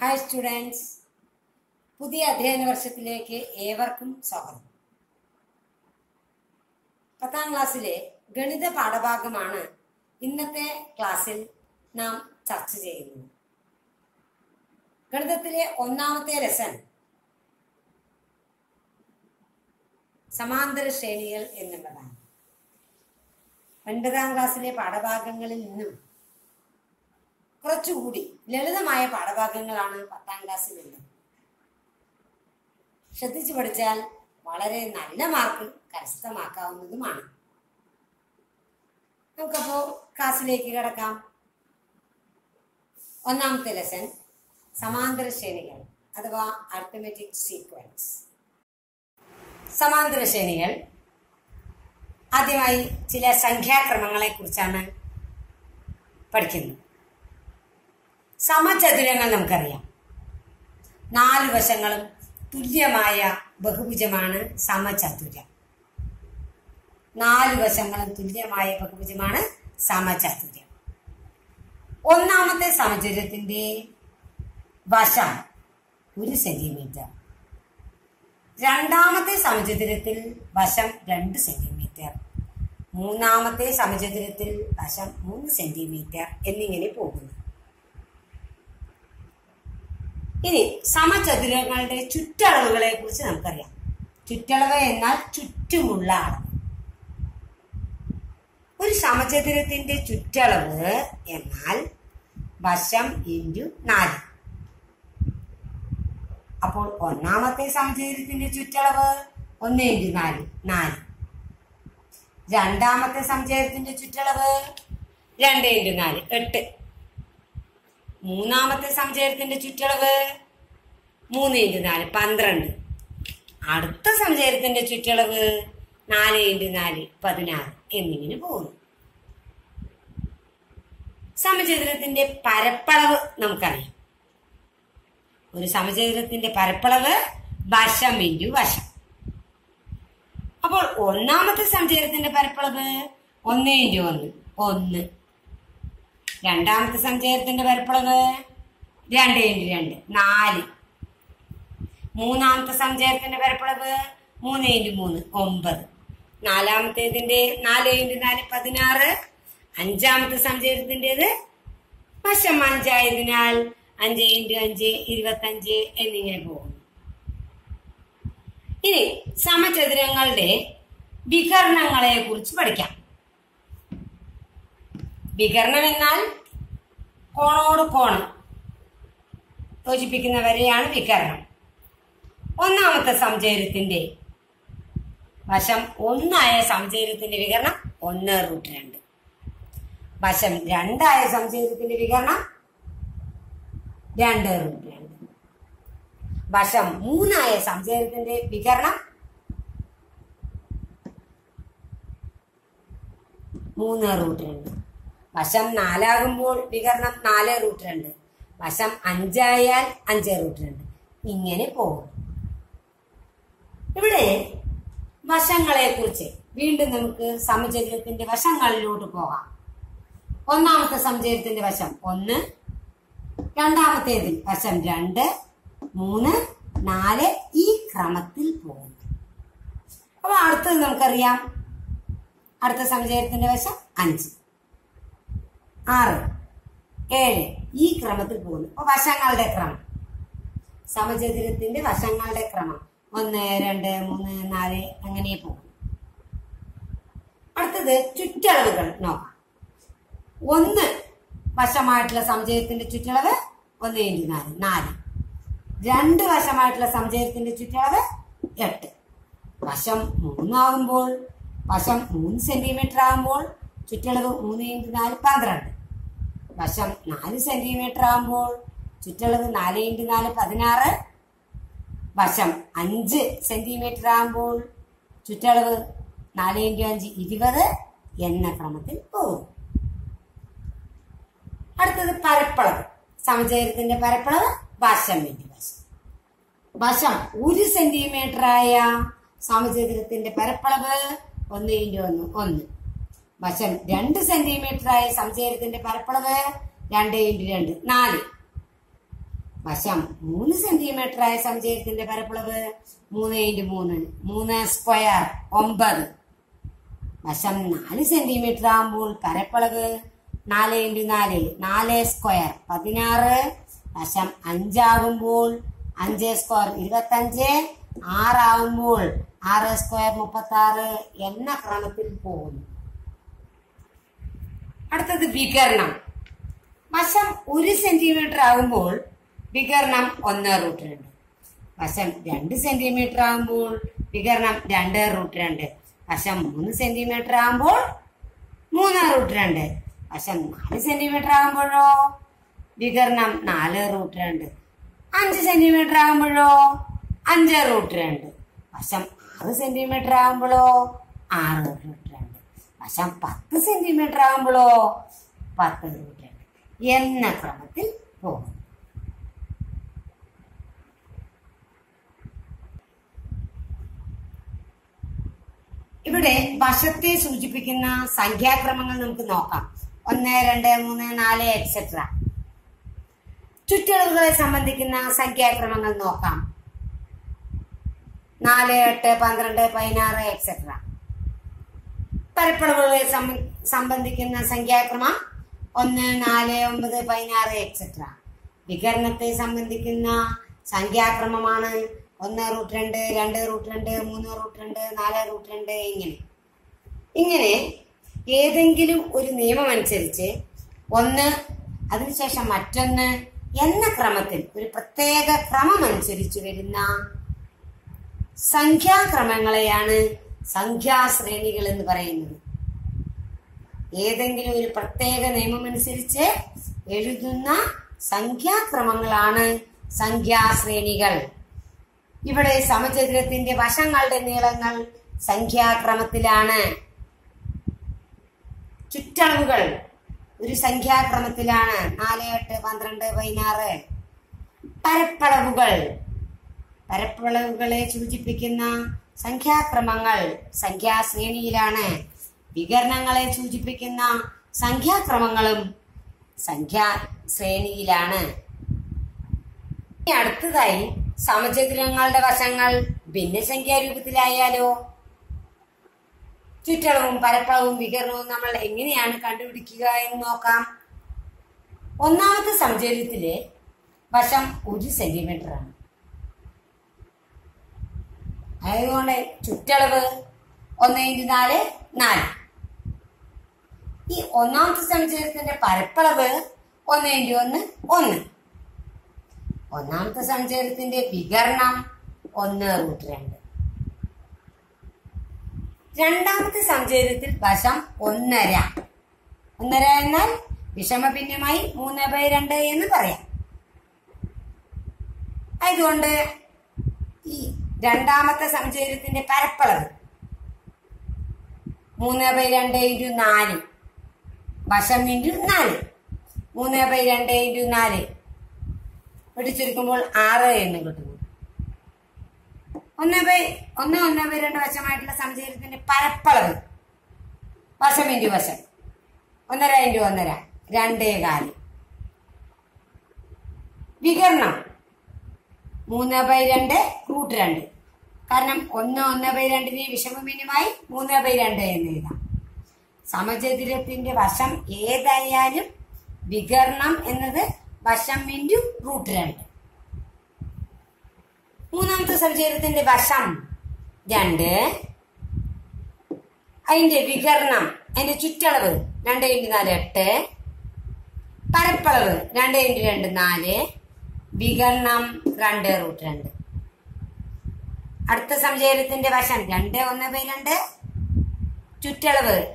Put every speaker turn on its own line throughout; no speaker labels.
Hi students പുതിയ അധ്യയന വർഷത്തിലേക്ക് ഏവർക്കും സ്വാഗതം. പത്താം ക്ലാസ്സിലെ ഗണിത പാഠഭാഗമാണ് ഇന്നത്തെ ക്ലാസ്സിൽ നാം ചർച്ച ചെയ്യുന്നത്. ഗണിതത്തിലെ ഒന്നാമത്തെ ലെസൺ സമാന്തര ശ്രേണികൾ എന്നുള്ളതാണ്. ഒൻപതാം ക്ലാസ്സിലെ പാഠഭാഗങ്ങളിൽ നിന്നും കുറച്ചുകൂടി ലളിതമായ പാഠഭാഗങ്ങളാണ് പത്താം ക്ലാസ്സിലുള്ളത്. ശ്രദ്ധിച്ചു പഠിച്ചാൽ വളരെ നല്ല മാർക്ക് കരസ്ഥമാക്കാവുന്നതുമാണ്. നമുക്കപ്പോ ക്ലാസ്സിലേക്ക് കിടക്കാം. ഒന്നാമത്തെ ലെസൺ സമാന്തര ശ്രേണികൾ അഥവാ അർത്ഥമെറ്റിക് സീക്വൻസ് സമാന്തര ശ്രേണികൾ ആദ്യമായി ചില സംഖ്യാക്രമങ്ങളെ കുറിച്ചാണ് പഠിക്കുന്നത്. സമചതുരങ്ങൾ നമുക്കറിയാം. നാല് വശങ്ങളും തുല്യമായ ബഹുഭുജമാണ് സമചതുരം. നാല് വശങ്ങളും തുല്യമായ ബഹുഭുജമാണ് സമചതുരം. ഒന്നാമത്തെ സമചതുരത്തിന്റെ വശം ഒരു സെന്റിമീറ്റർ. രണ്ടാമത്തെ സമചതുരത്തിൽ വശം രണ്ട് സെന്റിമീറ്റർ. മൂന്നാമത്തെ സമചതുരത്തിൽ വശം മൂന്ന് സെന്റിമീറ്റർ എന്നിങ്ങനെ പോകുന്നു. ഇനി സമചതുരങ്ങളുടെ ചുറ്റളവുകളെ കുറിച്ച് നമുക്കറിയാം. ചുറ്റളവ് എന്നാൽ ചുറ്റുമുള്ള അളവ്. ഒരു സമചതുരത്തിന്റെ ചുറ്റളവ് എന്നാൽ വശം ഇന്റു നാല്. അപ്പോൾ ഒന്നാമത്തെ സമചതുരത്തിന്റെ ചുറ്റളവ് ഒന്ന് ഇന്റു നാല് നാല്. രണ്ടാമത്തെ സമചതുരത്തിന്റെ ചുറ്റളവ് രണ്ട് ഇന്റു നാല് എട്ട്. മൂന്നാമത്തെ സമചേരത്തിന്റെ ചുറ്റളവ് മൂന്ന് ഇന്റു നാല് പന്ത്രണ്ട്. അടുത്ത സമചേരത്തിന്റെ ചുറ്റളവ് നാല് ഇന്റു നാല് പതിനാറ് എന്നിങ്ങനെ പോകുന്നു. സമചതുരത്തിന്റെ പരപ്പളവ് നമുക്കറിയാം. ഒരു സമചതുരത്തിന്റെ പരപ്പളവ് വശം ഇന്റു വശം. അപ്പോൾ ഒന്നാമത്തെ സമചേരത്തിന്റെ പരപ്പളവ് ഒന്ന് ഇന്റു ഒന്ന് ഒന്ന്. രണ്ടാമത്തെ സഞ്ചയത്തിന്റെ പരപ്പളവ് രണ്ട് ഇന്റു രണ്ട്. നാല്. മൂന്നാമത്തെ സഞ്ചയത്തിന്റെ പരപ്പളവ് മൂന്ന് ഇന്റു മൂന്ന് ഒമ്പത്. നാലാമത്തേതിന്റെ നാല് ഇന്റു നാല് പതിനാറ്. അഞ്ചാമത്തെ സഞ്ചയത്തിന്റെത് വശം അഞ്ചായതിനാൽ അഞ്ച് ഇന്റു അഞ്ച് ഇരുപത്തഞ്ച് എന്നിങ്ങനെ പോകുന്നു. ഇനി സമചതുരങ്ങളുടെ വികരണങ്ങളെ കുറിച്ച് പഠിക്കാം. വികരണം എന്നാൽ കോണോട് കോണം യോജിപ്പിക്കുന്നവരെയാണ് വികരണം. ഒന്നാമത്തെ സംചയത്തിന്റെ വശം ഒന്നായ സംചയത്തിന്റെ വികരണം ഒന്ന് റൂട്ട് രണ്ട്. വശം രണ്ടായ സംചയത്തിന്റെ വികരണം രണ്ട് റൂട്ട് രണ്ട്. വശം മൂന്നായ സംചയത്തിന്റെ വികരണം മൂന്ന് റൂട്ട് രണ്ട്. വശം നാലാകുമ്പോൾ വികരണം നാല് റൂട്ട് രണ്ട്. വശം അഞ്ചായാൽ അഞ്ച് റൂട്ട് രണ്ട്. ഇങ്ങനെ പോകും. ഇവിടെ വശങ്ങളെ കുറിച്ച് വീണ്ടും നമുക്ക് സമചരിതത്തിന്റെ വശങ്ങളിലോട്ട് പോകാം. ഒന്നാമത്തെ സമചരിതത്തിന്റെ വശം ഒന്ന്. രണ്ടാമത്തേതിൽ വശം രണ്ട് മൂന്ന് നാല് ഈ ക്രമത്തിൽ പോകുന്നു. അപ്പൊ അടുത്തത് നമുക്കറിയാം. അടുത്ത സമചയത്തിന്റെ വശം അഞ്ച്. ആറ്. ഏഴ്. ഈ ക്രമത്തിൽ പോകുന്നു. അപ്പൊ വശങ്ങളുടെ ക്രമം. സമചതുരത്തിന്റെ വശങ്ങളുടെ ക്രമം. ഒന്ന് രണ്ട് മൂന്ന് നാല് അങ്ങനെ പോകും അടുത്തത് ചുറ്റളവുകൾ നോക്കാം. ഒന്ന് വശമായിട്ടുള്ള സമചയത്തിന്റെ ചുറ്റളവ് ഒന്ന് ഇന്റു നാല്. നാല്. രണ്ട് വശമായിട്ടുള്ള സമചയത്തിന്റെ ചുറ്റളവ് എട്ട്. വശം മൂന്നാകുമ്പോൾ വശം മൂന്ന് സെന്റിമീറ്റർ ആകുമ്പോൾ ചുറ്റളവ് മൂന്ന് ഇന്റു നാല് പന്ത്രണ്ട്. വശം നാല് സെന്റിമീറ്റർ ആകുമ്പോൾ ചുറ്റളവ് നാല് ഇന്റു നാല് പതിനാറ്. വശം അഞ്ച് സെന്റിമീറ്റർ ആകുമ്പോൾ ചുറ്റളവ് നാല് ഇന്റു അഞ്ച് ഇരുപത് എന്ന ക്രമത്തിൽ പോകും. അടുത്തത് പരപ്പളവ്. സമചേരത്തിന്റെ പരപ്പളവ് വശം ഇന്റു വശം. വശം ഒരു സെന്റിമീറ്റർ ആയ സമചേരത്തിന്റെ പരപ്പളവ് ഒന്ന് ഇന്റു ഒന്ന് ഒന്ന്. വശം രണ്ട് സെന്റിമീറ്റർ ആയ സംചയത്തിന്റെ പരപ്പളവ് രണ്ട് ഇന്റു രണ്ട് നാല്. വശം മൂന്ന് സെന്റിമീറ്റർ ആയ സമചതുരത്തിന്റെ പരപ്പളവ് മൂന്ന് ഇന്റു മൂന്ന് മൂന്ന് സ്ക്വയർ ഒമ്പത്. വശം നാല് സെന്റിമീറ്റർ ആകുമ്പോൾ പരപ്പളവ് നാല് ഇന്റു നാല് നാല് സ്ക്വയർ പതിനാറ്. വശം അഞ്ചാകുമ്പോൾ അഞ്ച് സ്ക്വയർ ഇരുപത്തഞ്ച് ആറാകുമ്പോൾ ആറ് സ്ക്വയർ മുപ്പത്തി ആറ് എന്ന ക്രമത്തിൽ പോകുന്നു. അടുത്തത് വികരണം. വശം ഒരു സെന്റിമീറ്റർ ആകുമ്പോൾ വികരണം ഒന്ന് റൂട്ട് രണ്ട്. വശം രണ്ട് സെന്റിമീറ്റർ ആകുമ്പോൾ വികരണം രണ്ട് റൂട്ട് രണ്ട്. വശം മൂന്ന് സെന്റിമീറ്റർ ആകുമ്പോൾ മൂന്ന് റൂട്ട് രണ്ട്. വശം നാല് സെന്റിമീറ്റർ ആകുമ്പോഴോ വികരണം നാല് റൂട്ട് രണ്ട്. അഞ്ച് സെന്റിമീറ്റർ ആകുമ്പോഴോ അഞ്ച് റൂട്ട് രണ്ട്. വശം ആറ് സെന്റിമീറ്റർ ആകുമ്പോഴോ ആറ് റൂട്ട് വശം പത്ത് സെന്റിമീറ്റർ ആകുമ്പോഴോ പത്ത് മീറ്റർ എന്ന ക്രമത്തിൽ പോകും ഇവിടെ വശത്തെ സൂചിപ്പിക്കുന്ന സംഖ്യാക്രമങ്ങൾ നമുക്ക് നോക്കാം. ഒന്ന് രണ്ട് മൂന്ന് നാല് എക്സെട്ര ചുറ്റളവുകളെ സംബന്ധിക്കുന്ന സംഖ്യാക്രമങ്ങൾ നോക്കാം. നാല് എട്ട് പന്ത്രണ്ട് പതിനാറ് എക്സെട്ര പരപ്പളവുകളെ സംബന്ധിക്കുന്ന സംഖ്യാക്രമം ഒന്ന് നാല് ഒമ്പത് പതിനാറ് എക്സെട്ര വികരണത്തെ സംബന്ധിക്കുന്ന സംഖ്യാക്രമമാണ് ഒന്ന് റൂട്ട് രണ്ട് രണ്ട് റൂട്ട് രണ്ട് മൂന്ന് റൂട്ട് രണ്ട് നാല് റൂട്ട് രണ്ട് ഇങ്ങനെ. ഇങ്ങനെ ഏതെങ്കിലും ഒരു നിയമം അനുസരിച്ച് ഒന്ന് അതിനുശേഷം മറ്റൊന്ന് എന്ന ക്രമത്തിൽ ഒരു പ്രത്യേക ക്രമം അനുസരിച്ച് വരുന്ന സംഖ്യാക്രമങ്ങളെയാണ് സംഖ്യാശ്രേണികൾ എന്ന് പറയുന്നത്. ഏതെങ്കിലും ഒരു പ്രത്യേക നിയമമനുസരിച്ച് എഴുതുന്ന സംഖ്യാക്രമങ്ങളാണ് സംഖ്യാശ്രേണികൾ. ഇവിടെ സമചതുരത്തിന്റെ വശങ്ങളുടെ നീളങ്ങൾ സംഖ്യാക്രമത്തിലാണ്. ചുറ്റളവുകൾ ഒരു സംഖ്യാക്രമത്തിലാണ്. നാല് എട്ട് പന്ത്രണ്ട് പതിനാറ്. പരപ്പളവുകൾ. പരപ്പളവുകളെ സൂചിപ്പിക്കുന്ന സംഖ്യാക്രമങ്ങൾ സംഖ്യാശ്രേണിയിലാണ്. വികരണങ്ങളെ സൂചിപ്പിക്കുന്ന സംഖ്യാക്രമങ്ങളും സംഖ്യാശ്രേണിയിലാണ്. ഇനി അടുത്തതായി സമചതുരങ്ങളുടെ വശങ്ങൾ ഭിന്നസംഖ്യാ രൂപത്തിലായാലോ ചുറ്റളവും പരപ്പളവും വികരണവും നമ്മൾ എങ്ങനെയാണ് കണ്ടുപിടിക്കുക എന്ന് നോക്കാം. ഒന്നാമത്തെ സമചതുരത്തിലെ വശം ഒരു സെന്റിമീറ്റർ ആണ്. അതുകൊണ്ട് ചുറ്റളവ് ഒന്ന് ഇന്റു നാല് നാല്. ഈ ഒന്നാമത്തെ സമചതുരത്തിന്റെ പരപ്പളവ് ഒന്ന് ഇന്റു ഒന്ന് ഒന്ന്. ഒന്നാമത്തെ സമചതുരത്തിന്റെ വികരണം ഒന്ന് റൂട്ട് രണ്ട്. രണ്ടാമത്തെ സമചതുരത്തിൽ വശം ഒന്നര. ഒന്നര എന്നാൽ വിഷമഭിന്നമായി മൂന്ന് ബൈ രണ്ട് എന്ന് പറയാം. അതുകൊണ്ട് ഈ രണ്ടാമത്തെ സമചതുരത്തിന്റെ പരപ്പളവ്. മൂന്ന് ബൈ രണ്ട് ഇന്റു നാല്. വശം ഇന്റു നാല്. മൂന്ന് ബൈ രണ്ട് ഇന്റു നാല്. പിടിച്ചെടുക്കുമ്പോൾ ആറ് എന്ന് കിട്ടുന്നു. ഒന്ന് ബൈ ഒന്ന് ഒന്ന് ബൈ രണ്ട് വശമായിട്ടുള്ള സമചതുരത്തിന്റെ പരപ്പളവ്. വശം ഇന്റു വശം. ഒന്നര ഇന്റു ഒന്നര. രണ്ടേ കാൽ. വികരണം. മൂന്ന് ബൈ രണ്ട് റൂട്ട് രണ്ട്. കാരണം ഒന്ന് ഒന്ന് ബൈ രണ്ടിന് വിഷമമിനുമായി മൂന്ന് ബൈ രണ്ട് എന്ന് എഴുതാം. സമചതുരത്തിന്റെ വശം ഏതായാലും വികരണം എന്നത് വശം ഇന്റു റൂട്ട് രണ്ട്. മൂന്നാമത്തെ സമചതുരത്തിന്റെ വശം രണ്ട്. അതിന്റെ വികരണം അതിന്റെ ചുറ്റളവ് രണ്ട് ഇന്റു നാല് എട്ട്. പരപ്പളവ് രണ്ട് ഇന്റു രണ്ട് നാല്. വികരണം രണ്ട് റൂട്ട് രണ്ട്. അടുത്ത സമചതുരത്തിന്റെ വശം. രണ്ട് ഒന്ന് ബൈ രണ്ട്. ചുറ്റളവ്.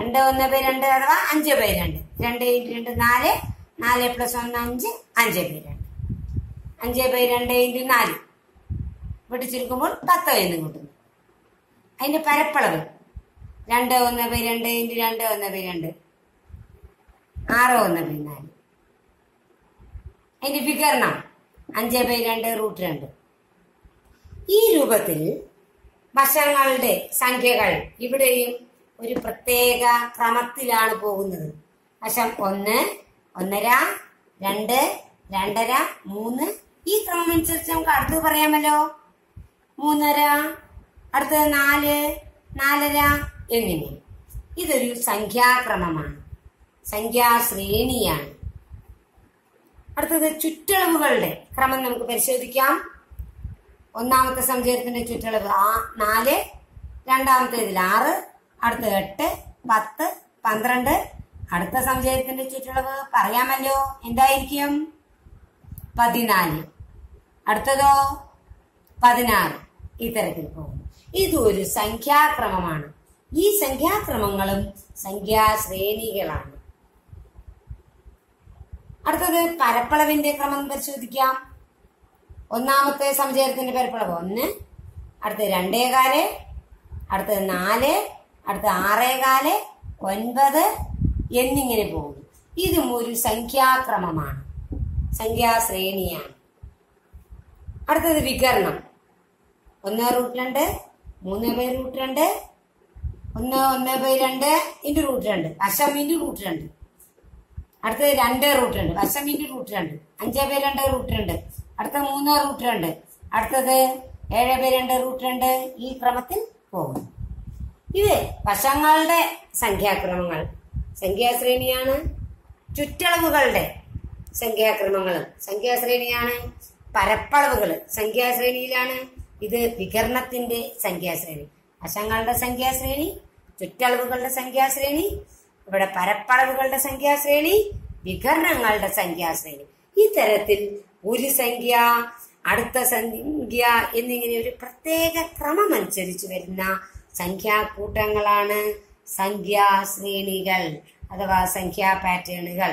രണ്ട് ഒന്ന് ബൈ രണ്ട് അഥവാ അഞ്ച് ബൈ രണ്ട്. രണ്ട് ഇന്റു രണ്ട് നാല്. നാല് പ്ലസ് ഒന്ന് അഞ്ച്. അഞ്ച് ബൈ രണ്ട്. അഞ്ച് ബൈ രണ്ട് ഇന്റു നാല്. പിടിച്ചിരിക്കുമ്പോൾ പത്ത് എന്ന് കൂട്ടുന്നു. അതിന്റെ പരപ്പളവ്. രണ്ട് ഒന്ന് ബൈ രണ്ട് ഇന്റു രണ്ട് ഒന്ന് ബൈ രണ്ട്. ആറ് ഒന്ന് ബൈ നാല്. അതിന്റെ വികരണം. അഞ്ച് ബൈ രണ്ട് റൂട്ട് രണ്ട്. ഈ രൂപത്തിൽ വശങ്ങളുടെ സംഖ്യകൾ ഇവിടെയും ഒരു പ്രത്യേക ക്രമത്തിലാണ് പോകുന്നത്. വശം ഒന്ന് ഒന്നര രണ്ട് രണ്ടര മൂന്ന്. ഈ ക്രമം അനുസരിച്ച് നമുക്ക് അടുത്തത് പറയാമല്ലോ. മൂന്നര അടുത്തത് നാല് നാലര എന്നിങ്ങനെ. ഇതൊരു സംഖ്യാക്രമമാണ്. സംഖ്യാശ്രേണിയാണ്. അടുത്തത് ചുറ്റളവുകളുടെ ക്രമം നമുക്ക് പരിശോധിക്കാം. ഒന്നാമത്തെ സംചയത്തിന്റെ ചുറ്റളവ് ആ നാല് രണ്ടാമത്തേതിൽ ആറ് അടുത്തത് എട്ട് പത്ത് പന്ത്രണ്ട്. അടുത്ത സംചയത്തിന്റെ ചുറ്റളവ് പറയാമല്ലോ എന്തായിരിക്കും? പതിനാല്. അടുത്തതോ? പതിനാറ്. ഇത്തരത്തിൽ പോകും ഇതൊരു സംഖ്യാക്രമമാണ്. ഈ സംഖ്യാക്രമങ്ങളും സംഖ്യാശ്രേണികളാണ്. അടുത്തത് പരപ്പളവിന്റെ ക്രമം പരിശോധിക്കാം. ഒന്നാമത്തെ സമചേരത്തിന്റെ പരപ്പളവ് ഒന്ന് അടുത്തത് രണ്ടേകാൽ അടുത്തത് നാല് അടുത്ത ആറേകാൽ ഒൻപത് എന്നിങ്ങനെ പോകും. ഇതും ഒരു സംഖ്യാക്രമമാണ്. സംഖ്യാശ്രേണിയാണ്. അടുത്തത് വികരണം. ഒന്ന് റൂട്ട് രണ്ട് മൂന്ന് ബൈ റൂട്ട് രണ്ട് ഒന്ന് ഒന്ന് ബൈ രണ്ട് ഇന്റു റൂട്ട് രണ്ട്. വശം ഇന്റു റൂട്ട് രണ്ട്. അടുത്തത് രണ്ട് റൂട്ട് രണ്ട്. വശം ഇന്റു റൂട്ട് രണ്ട്. അഞ്ച് ബൈ രണ്ട് റൂട്ട് രണ്ട്. അടുത്ത മൂന്ന് റൂട്ട് രണ്ട് അടുത്തത് ഏഴ് ബൈ രണ്ട് റൂട്ട് രണ്ട് ഈ ക്രമത്തിൽ പോകുന്നു. ഇത് വശങ്ങളുടെ സംഖ്യാക്രമങ്ങൾ. സംഖ്യാശ്രേണിയാണ് ചുറ്റളവുകളുടെ സംഖ്യാക്രമങ്ങൾ. സംഖ്യാശ്രേണിയാണ് പരപ്പളവുകൾ. സംഖ്യാശ്രേണിയിലാണ് ഇത് വികരണത്തിന്റെ സംഖ്യാശ്രേണി. വശങ്ങളുടെ സംഖ്യാശ്രേണി ചുറ്റളവുകളുടെ സംഖ്യാശ്രേണി ഇവിടെ പരപ്പളവുകളുടെ സംഖ്യാശ്രേണി വികരണങ്ങളുടെ സംഖ്യാശ്രേണി. ഇത്തരത്തിൽ ഒരു സംഖ്യ അടുത്ത സംഖ്യ എന്നിങ്ങനെ ഒരു പ്രത്യേക ക്രമം അനുസരിച്ച് വരുന്ന സംഖ്യാക്കൂട്ടങ്ങളാണ് സംഖ്യാശ്രേണികൾ അഥവാ സംഖ്യാ പാറ്റേണുകൾ.